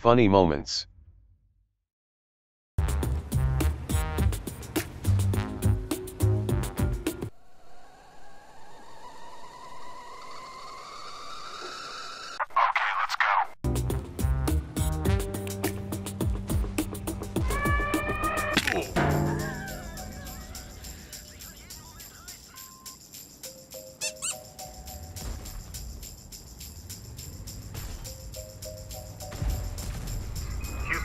Funny moments.